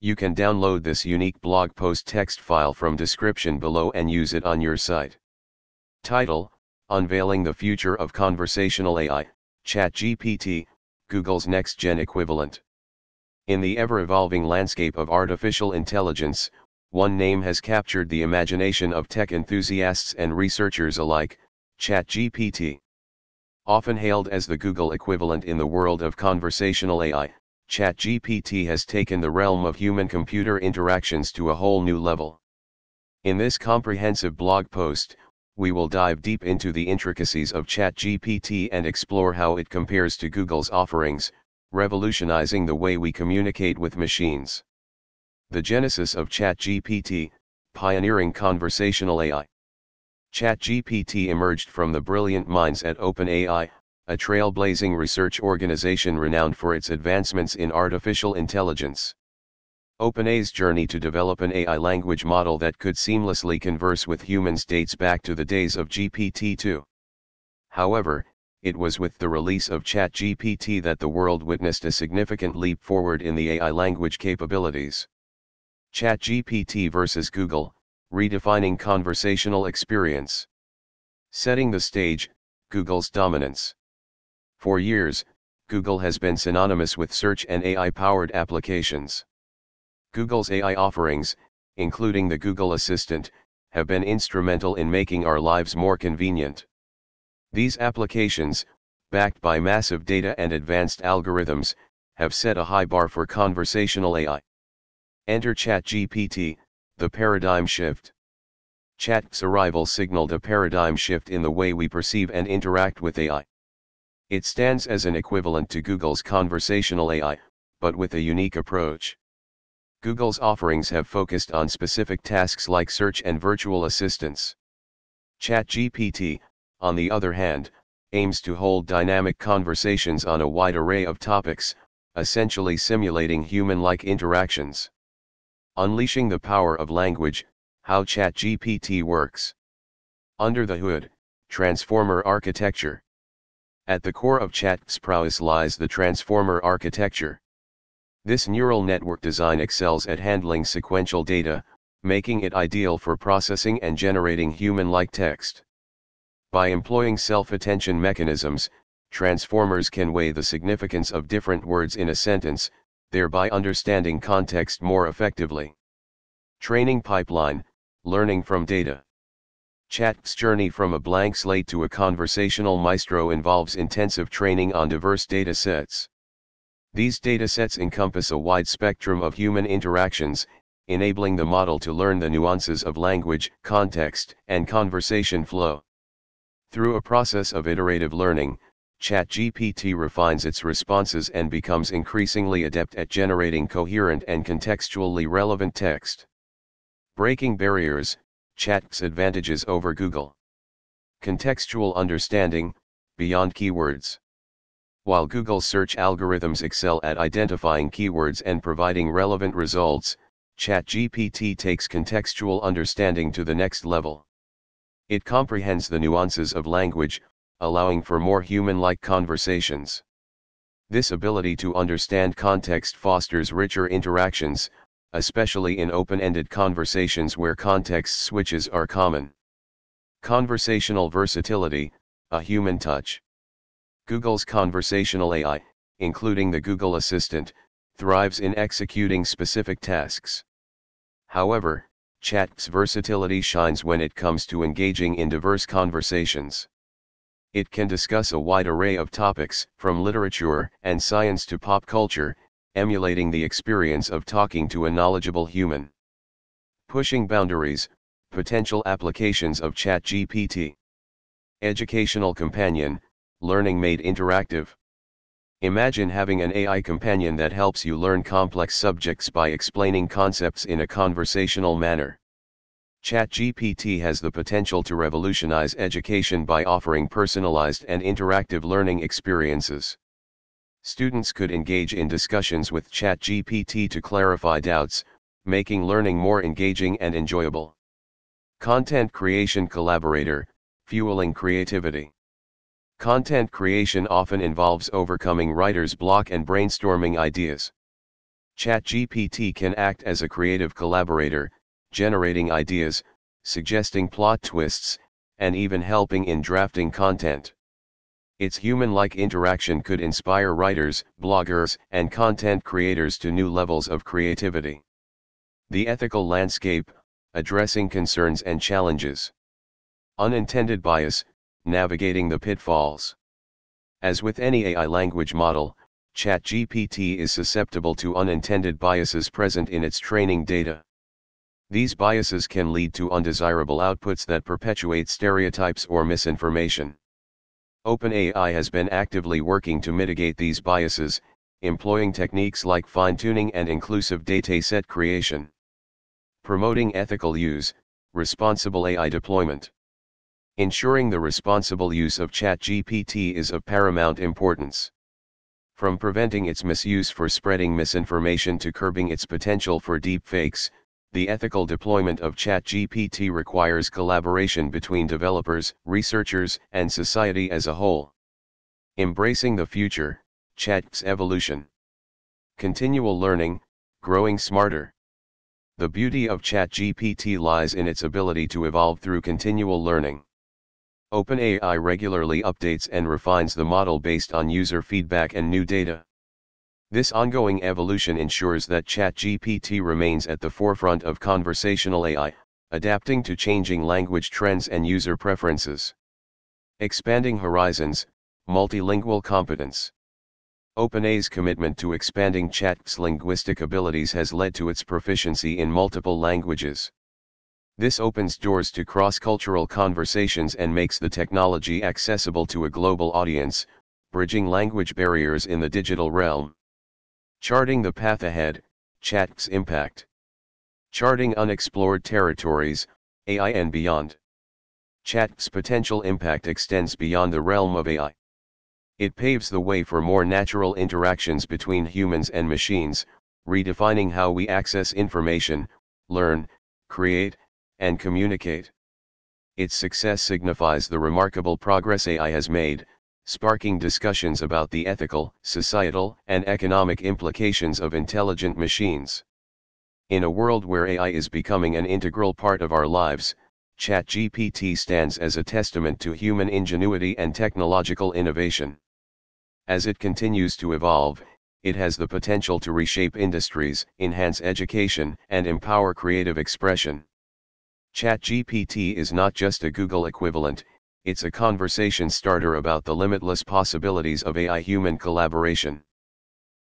You can download this unique blog post text file from description below and use it on your site. Title, Unveiling the Future of Conversational AI, ChatGPT, Google's next-gen equivalent. In the ever-evolving landscape of artificial intelligence, one name has captured the imagination of tech enthusiasts and researchers alike, ChatGPT. Often hailed as the Google equivalent in the world of conversational AI, ChatGPT has taken the realm of human-computer interactions to a whole new level. In this comprehensive blog post, we will dive deep into the intricacies of ChatGPT and explore how it compares to Google's offerings, revolutionizing the way we communicate with machines. The genesis of ChatGPT, pioneering conversational AI. ChatGPT emerged from the brilliant minds at OpenAI, a trailblazing research organization renowned for its advancements in artificial intelligence. OpenAI's journey to develop an AI language model that could seamlessly converse with humans dates back to the days of GPT-2. However, it was with the release of ChatGPT that the world witnessed a significant leap forward in the AI language capabilities. ChatGPT versus Google, redefining conversational experience. Setting the stage, Google's dominance. For years, Google has been synonymous with search and AI-powered applications. Google's AI offerings, including the Google Assistant, have been instrumental in making our lives more convenient. These applications, backed by massive data and advanced algorithms, have set a high bar for conversational AI. Enter ChatGPT, the paradigm shift. Chat's arrival signaled a paradigm shift in the way we perceive and interact with AI. It stands as an equivalent to Google's conversational AI, but with a unique approach. Google's offerings have focused on specific tasks like search and virtual assistants. ChatGPT, on the other hand, aims to hold dynamic conversations on a wide array of topics, essentially simulating human-like interactions. Unleashing the power of language, how ChatGPT works. Under the hood, Transformer Architecture. At the core of Chat's prowess lies the Transformer architecture. This neural network design excels at handling sequential data, making it ideal for processing and generating human-like text. By employing self-attention mechanisms, transformers can weigh the significance of different words in a sentence, thereby understanding context more effectively. Training pipeline, learning from data. Chat's journey from a blank slate to a conversational maestro involves intensive training on diverse datasets. These datasets encompass a wide spectrum of human interactions, enabling the model to learn the nuances of language, context, and conversation flow. Through a process of iterative learning, ChatGPT refines its responses and becomes increasingly adept at generating coherent and contextually relevant text. Breaking barriers, Chat's advantages over Google. Contextual understanding, beyond keywords. While Google's search algorithms excel at identifying keywords and providing relevant results, ChatGPT takes contextual understanding to the next level. It comprehends the nuances of language, allowing for more human-like conversations. This ability to understand context fosters richer interactions, especially in open-ended conversations where context switches are common. Conversational versatility, a human touch. Google's conversational AI, including the Google Assistant, thrives in executing specific tasks. However, Chat's versatility shines when it comes to engaging in diverse conversations. It can discuss a wide array of topics, from literature and science to pop culture, emulating the experience of talking to a knowledgeable human. Pushing boundaries, potential applications of ChatGPT. Educational companion, learning made interactive. Imagine having an AI companion that helps you learn complex subjects by explaining concepts in a conversational manner. ChatGPT has the potential to revolutionize education by offering personalized and interactive learning experiences. Students could engage in discussions with ChatGPT to clarify doubts, making learning more engaging and enjoyable. Content Creation Collaborator, Fueling Creativity. Content creation often involves overcoming writer's block and brainstorming ideas. ChatGPT can act as a creative collaborator, generating ideas, suggesting plot twists, and even helping in drafting content. Its human-like interaction could inspire writers, bloggers, and content creators to new levels of creativity. The ethical landscape, addressing concerns and challenges. Unintended bias, navigating the pitfalls. As with any AI language model, ChatGPT is susceptible to unintended biases present in its training data. These biases can lead to undesirable outputs that perpetuate stereotypes or misinformation. OpenAI has been actively working to mitigate these biases, employing techniques like fine-tuning and inclusive dataset creation. Promoting ethical use, responsible AI deployment. Ensuring the responsible use of ChatGPT is of paramount importance. From preventing its misuse for spreading misinformation to curbing its potential for deepfakes, the ethical deployment of ChatGPT requires collaboration between developers, researchers, and society as a whole. Embracing the future, Chat's evolution. Continual learning, growing smarter. The beauty of ChatGPT lies in its ability to evolve through continual learning. OpenAI regularly updates and refines the model based on user feedback and new data. This ongoing evolution ensures that ChatGPT remains at the forefront of conversational AI, adapting to changing language trends and user preferences. Expanding horizons, multilingual competence. OpenAI's commitment to expanding chat's linguistic abilities has led to its proficiency in multiple languages. This opens doors to cross-cultural conversations and makes the technology accessible to a global audience, bridging language barriers in the digital realm. Charting the path ahead, Chat's impact. Charting unexplored territories, AI and beyond. Chat's potential impact extends beyond the realm of AI. It paves the way for more natural interactions between humans and machines, redefining how we access information, learn, create, and communicate. Its success signifies the remarkable progress AI has made, sparking discussions about the ethical, societal, and economic implications of intelligent machines. In a world where AI is becoming an integral part of our lives, ChatGPT stands as a testament to human ingenuity and technological innovation. As it continues to evolve, it has the potential to reshape industries, enhance education, and empower creative expression. ChatGPT is not just a Google equivalent, it's a conversation starter about the limitless possibilities of AI human collaboration.